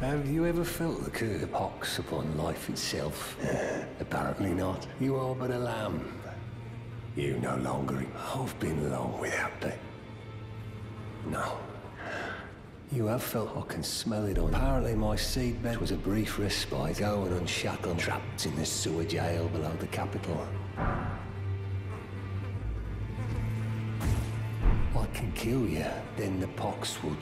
Have you ever felt the curse pox upon life itself? Apparently not. You are but a lamb. You no longer. I've been long without that. No. You have felt I can smell it on. Apparently my seedbed was a brief respite. Go and unshackle trapped in the sewer Gaol below the capital. I can kill you, then the pox will